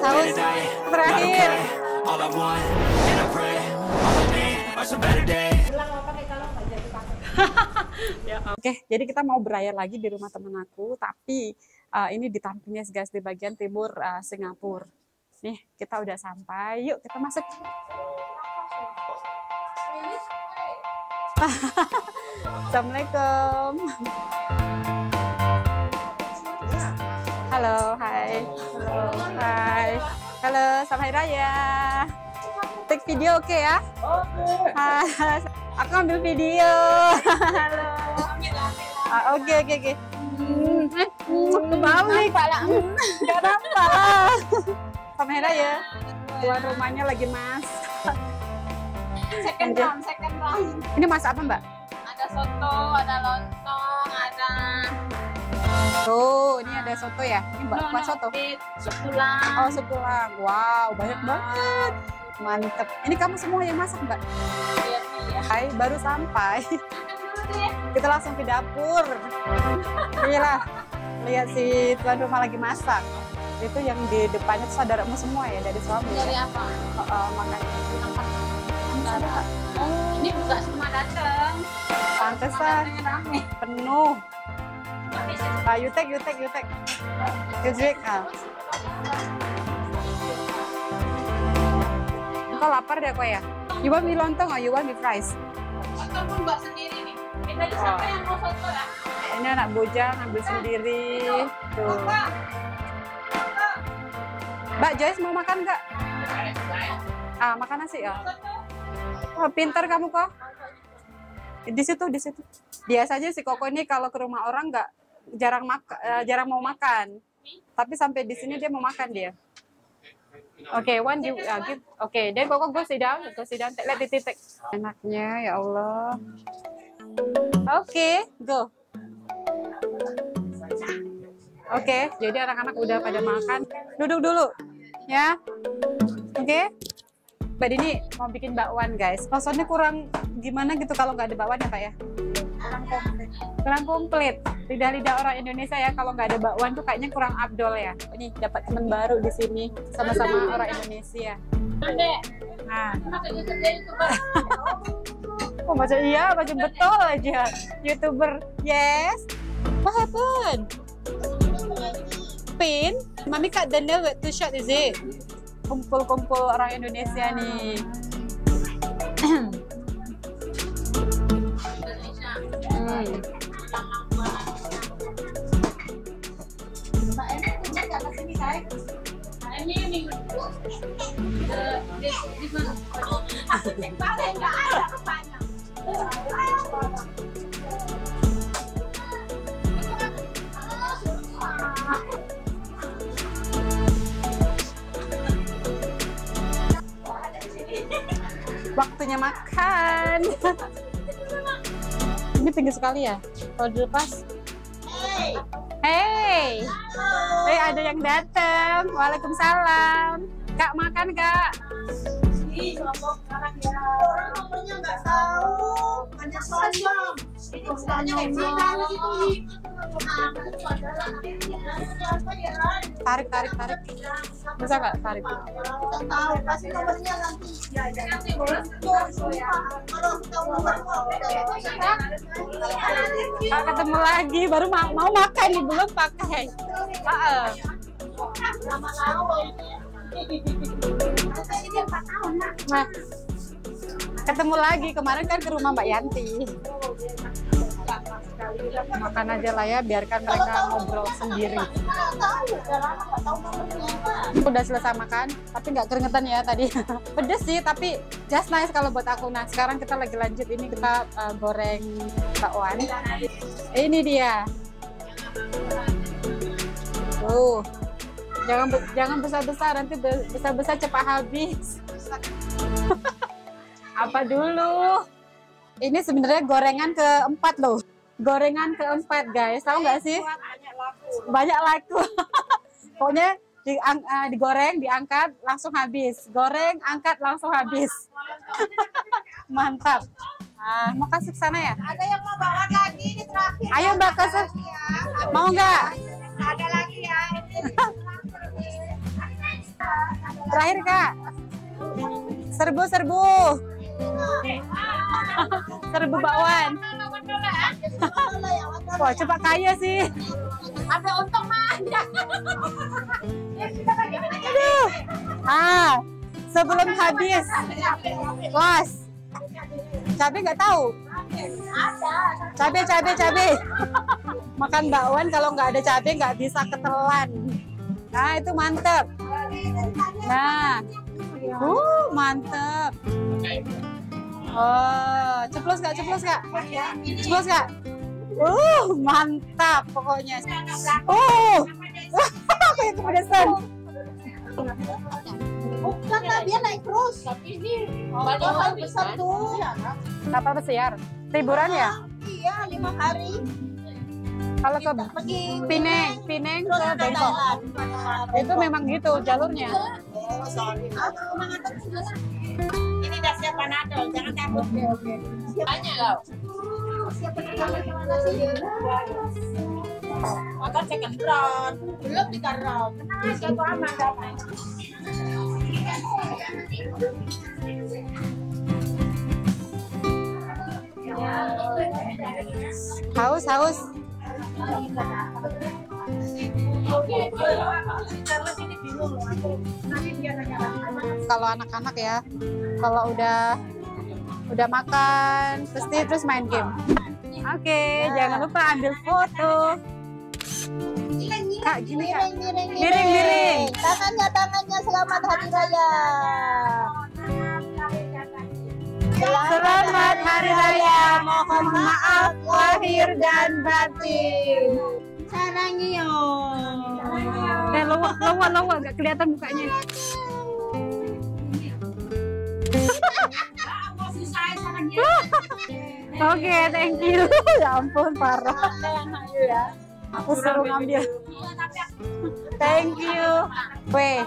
to day. Terakhir. Oke, jadi kita mau berlayar lagi di rumah temen aku, tapi uh, ini di Tampines guys, di bagian timur uh, Singapura. Nih, kita udah sampai. Yuk, kita masuk. Assalamualaikum. Halo, hai. Halo, hai. Halo, hari raya. Take video oke ya? Oke. Aku ambil video. Halo. Ah, Oke, oke, oke. Kebalik. Nampak lah. Selamat hari raya. Tuan rumahnya lagi mas. Second round, second round. Ini masak apa mbak? Ada soto, ada lontong, ada Tuh, ini ada soto ya? Ini mbak buat soto? sup tulang. Oh, sup tulang. Wow, banyak banget. Mantep. Ini kamu semua yang masak mbak? Iya, iya. Hai, baru sampai. Kita langsung ke dapur. Iya Lihat si tuan rumah lagi masak. Itu yang di depannya tuh saudaramu semua ya dari suami Dari ya. apa? Oh, oh, makanya Oh, ini buka semua datang. pantesan penuh. Ah, yutek, yutek, yutek. Yutek, ah. Kau lapar deh kok ya? You want me lontong or you want me fries? Soto pun buat sendiri nih. Ini tadi siapa yang mau soto ya? Ini anak bujang ambil sendiri. Tuh. Mbak Joyce mau makan nggak? Ah, makan nasi ya? Oh, pintar kamu kok. Di situ, di situ. Biasanya si Koko ini kalau ke rumah orang nggak jarang makan, jarang mau makan. Tapi sampai di sini dia mau makan dia. Oke, one you uh. Oke, then Koko go sit down, go sit down. Let. Enaknya ya Allah. Oke, go. Oke, jadi anak-anak udah pada makan. Duduk dulu, ya. Oke. Mbak Dini mau bikin bakwan guys. Rasanya kurang gimana gitu kalau nggak ada bakwan ya Pak ya? Kurang komplit. Kurang komplit. Lidah-lidah orang Indonesia ya kalau nggak ada bakwan tuh kayaknya kurang abdol ya. Ini dapat teman baru di sini sama-sama orang Indonesia. Nah, youtuber. oh baca iya, baca betul aja. YouTuber, yes. What happened? Pain? Mami cut the nail with too short, is it? Kumpul-kumpul orang Indonesia nih. Indonesia. Hmm. Mbak Eni punya nggak ke sini, Kak? Mbak Eni ini. Eh, di di mana? Aku cek balik, nggak ada Waktunya makan. Ini tinggi sekali ya. Kalau dilepas. Hey, hey ada yang datang. Waalaikumsalam. Kak makan kak. Ih, kelompok sekarang ya. Orang ngomongnya nggak tahu. Hanya sombong. Tarik tarik tarik. Bisa nggak tarik? tahu kasih nomornya nanti kalau tahu nomor Kak ketemu lagi. Baru mau, mau makan nih belum pakai. Tahu nak Nah, ketemu lagi kemarin kan ke rumah Mbak Yanti. Makan aja lah ya, biarkan mereka ngobrol sendiri. udah selesai makan, tapi nggak keringetan ya tadi. Pedes sih, tapi just nice kalau buat aku. Nah, sekarang kita lagi lanjut ini kita uh, goreng bakwan. Ini dia. Tuh. Jangan be- jangan besar-besar nanti be- besar-besar cepat habis. Apa dulu? Ini sebenarnya gorengan keempat loh. Gorengan keempat guys, tahu nggak sih? Banyak laku. Pokoknya di, eh, digoreng, diangkat, langsung habis. Goreng, angkat, langsung habis. Mantap. Ah, mau kasih sana ya? Ada yang mau bawa lagi ini terakhir. Ayo Mbak kasih. Ya. Mau nggak? Ada lagi ya. Terakhir Kak. Serbu serbu. serbu bakwan. Wah, coba kaya sih. Ada untung mah. Aduh. Ah, sebelum habis. Was. Cabe nggak tahu. Cabe, cabe, cabe. Makan bakwan kalau nggak ada cabe nggak bisa ketelan. Nah, itu mantep. Nah, uh, mantep. Oh, ceplos nggak, ceplos nggak? Ceplos nggak? Uh, mantap pokoknya. Uh, kayak kepedesan. Bukan lah dia naik terus. Kapal besar tuh. Kapal pesiar. Liburan ya? Iya lima hari. Kalau ke Pineng, Pineng ke Bangkok. Thailand. Itu memang gitu jalurnya. Siap panadol, jangan takut. Oke oke. Banyak loh. Siap Makan second round, belum tiga round. Tenang aja, gua aman damai. Haus, haus. Kalau anak-anak ya, kalau udah udah makan, pasti terus main game. Oke, jangan lupa ambil foto. Kak, gini kak. Miring, miring. Tangannya, tangannya selamat hari raya. Selamat Hari Raya, mohon maaf lahir dan batin. Sarangyo. Eh, lawa, lawa, lawa, nggak kelihatan mukanya. Oke, thank you. ya ampun, parah. Aku suruh ngambil. Thank you. Weh,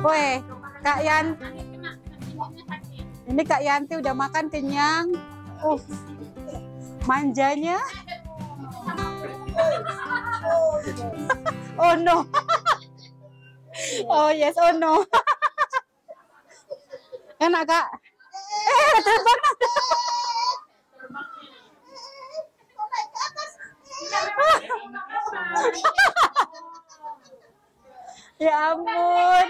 weh, Kak Yan. Ini Kak Yanti udah makan kenyang. Uh, manjanya. Oh no. oh yes, oh no. Enak Kak. Eh, terbang. ya ampun.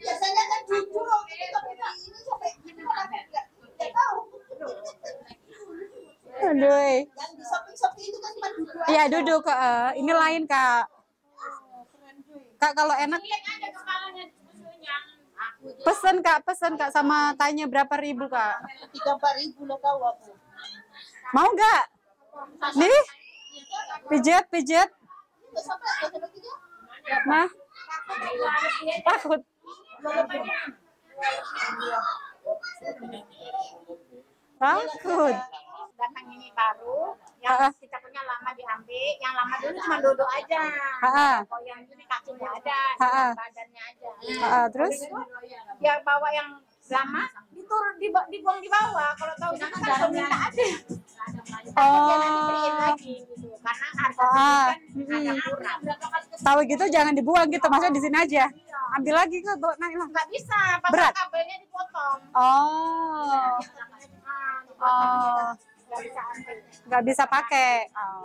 Biasanya kan jujur, ini tapi ini sampai nggak tahu. Aduh. Yang di samping-samping itu kan cuma duduk. Iya duduk Kak. Eh, Ini lain Kak. Kak kalau enak pesen Kak, pesen Kak sama tanya berapa ribu Kak. Tiga empat ribu lo tahu aku. Mau nggak? Nih, sampai tiga. Nah, takut. Takut. Datang ini baru, Ah, ah. yang kita punya lama diambil, yang lama dulu cuma duduk aja. Ah, ah. Kalau yang ini kakinya ada, Ah, ah. badannya aja. Ah, ah, terus? Yang bawa yang lama diturun diba- dibuang di bawah. Kalau tahu gitu kan peminta aja. Oh, lagi gitu. Karena harga Ah, kan ada kurang. tahu gitu jangan dibuang gitu, masa di sini aja. Ambil lagi Kak, bawa naik lah. Nggak bisa, Berat. kabelnya dipotong. Oh, Ah, oh, nggak bisa pakai. Oh.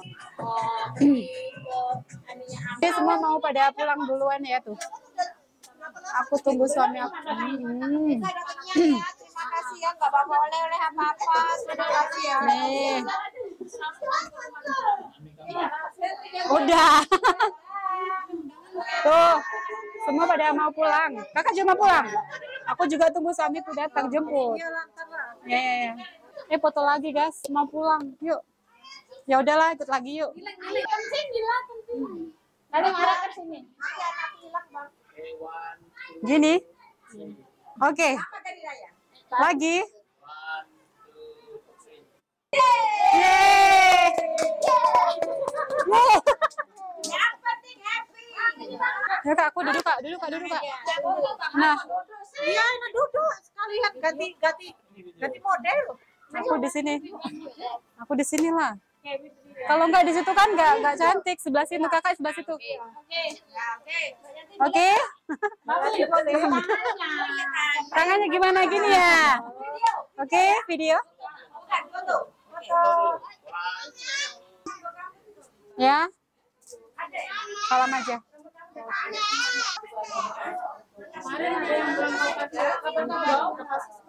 Aninya Ini semua mau pada pulang duluan ya tuh. Aku tunggu suami aku. Hmm. Terima kasih ya, nggak bawa oleh-oleh apa-apa. Terima kasih ya. Nih. Udah. Tuh, semua pada mau pulang. Kakak juga mau pulang. Aku juga tunggu suamiku datang jemput. Ya, ya, ya. Eh foto lagi guys, mau pulang. Yuk. Ya udahlah, ikut lagi yuk. Ada marah ke sini. Gini. Oke. Lagi. Yeay. Yeay. Yang penting happy. Ya kak, aku duduk kak, duduk kak, duduk kak. Nah, Iya, duduk sekalian ganti ganti ganti model. Aku di sini. Aku di sini lah. Kalau nggak di situ kan nggak nggak cantik. Sebelah sini kakak sebelah situ. Oke. Tangannya gimana gini ya? Oke, video. Ya. Salam aja.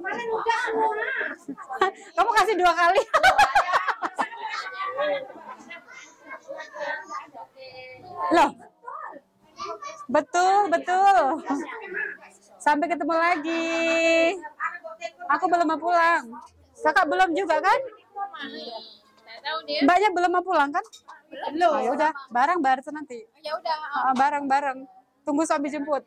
Kamu kasih dua kali. Loh. Betul, betul. Sampai ketemu lagi. Aku belum mau pulang. Kakak belum juga kan? Mbaknya belum mau pulang kan? Belum. Oh, ya udah, bareng bareng nanti. Ya udah. Ah, bareng-bareng. Tunggu suami jemput.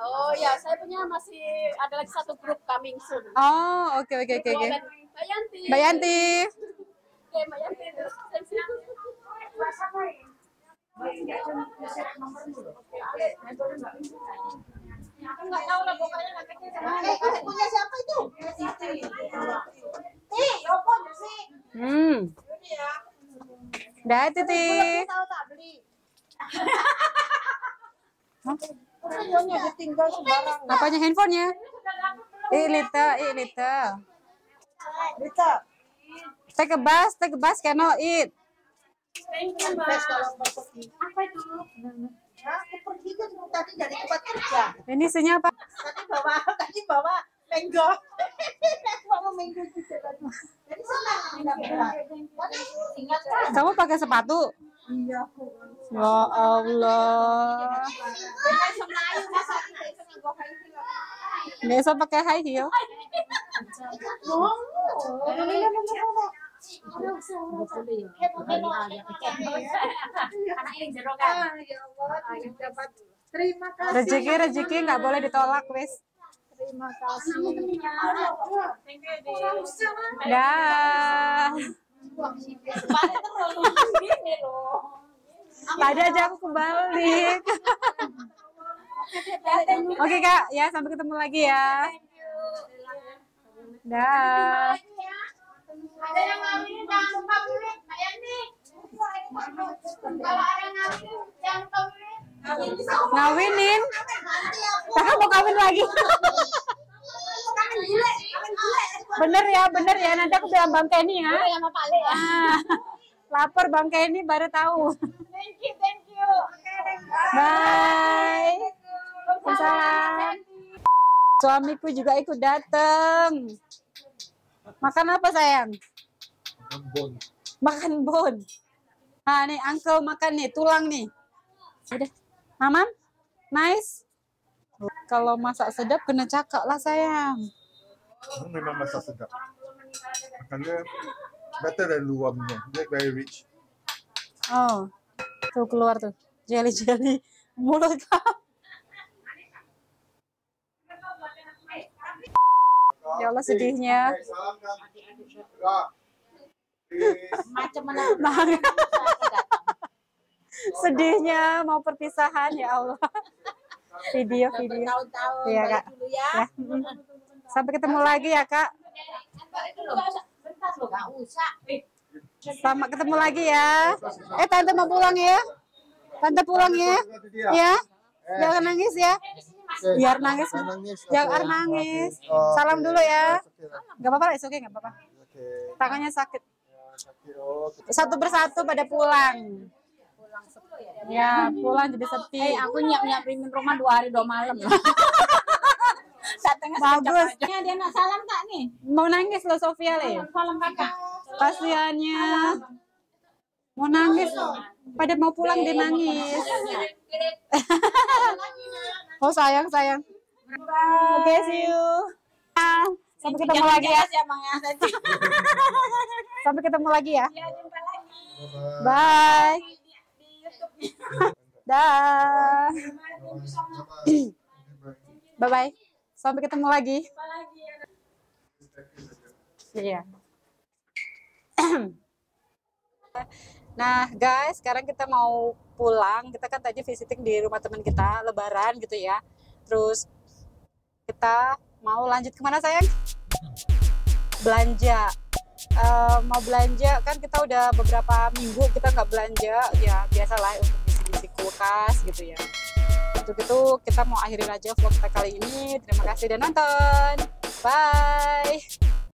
Oh ya, saya punya masih ada lagi satu grup coming soon. Oh, oke oke oke oke. Dan Mbak Yanti. Mbak Yanti. Oke, Mbak Yanti. Aku nggak tahu lah pokoknya naketnya sama Punya siapa itu? Nih, Yoko sih. Hmm. Dah Titi. Tahu tak beli? Apanya handphonenya? Eh Lita, eh Lita. Take a bus, take a bus, cannot eat. Apa itu? Nah, aku pergi kan tadi dari tempat kerja. Ini isinya apa? Tadi bawa tadi bawa mango. bawa mango juga tadi. Jadi senang tidak berat. Tadi ingat kan? Kamu pakai sepatu? Iya. Ya Allah. Besok pakai high heel. Kasih. Rezeki rezeki nggak boleh ditolak, wis. Terima kasih. Dah. Tadi aja aku kebalik. Oke kak, ya sampai ketemu lagi ya. Dah. Ada yang ngawinin jangan lupa beli, Mbak Yanti. Kalau ada ngawinin jangan lupa beli. Ngawinin. Kakak mau kawin lagi. bener ya, bener ya. Nanti aku bilang Bang Kenny ya. Yang mau Pak Le ya. Ah, lapar Bang Kenny baru tahu. Thank you, thank you. Bye. Waalaikumsalam. Suamiku juga ikut datang. Makan apa sayang? Makan bon. Nah nih uncle makan nih tulang nih. Udah. Mamam? Nice. Kalau masak sedap kena cakap lah sayang. Memang masak sedap. Makannya better than luar punya. Dia very rich. Oh, tuh keluar tuh. Jelly-jelly mulut kau. Ya Allah sedihnya. Macam mana? Banget. Sedihnya mau perpisahan ya Allah. Video video. Iya, Kak. ya. Ya. mm. Sampai ketemu lagi ya Kak. Sampai ketemu lagi ya. Eh tante mau pulang ya. Tante pulang ya. Ya. Jangan nangis ya. Biar nangis. Jangan nangis. Salam dulu ya. Gak apa-apa, oke nggak apa-apa. Tangannya sakit. Satu persatu pada pulang. Ya, pulang jadi sepi. Eh, aku nyiap nyiapin rumah dua hari dua malam. Datangnya Bagus. aja. Dia nak salam tak nih? Mau nangis loh Sofia le. Salam kakak. Kasihannya. Mau nangis. Pada mau pulang dia nangis. Oh sayang sayang. Oke, see you. Sampai ketemu lagi ya. ya, ya. Sampai ketemu lagi ya. Ya, jumpa lagi. Bye. Dah. Bye bye. Sampai ketemu lagi. Iya. nah, guys, sekarang kita mau pulang. Kita kan tadi visiting di rumah teman kita lebaran gitu ya. Terus kita mau lanjut ke mana sayang? Belanja. Eh, mau belanja kan kita udah beberapa minggu kita nggak belanja. Ya biasalah untuk isi-isi kulkas gitu ya. Untuk itu kita mau akhirin aja vlog kita kali ini. Terima kasih udah nonton. Bye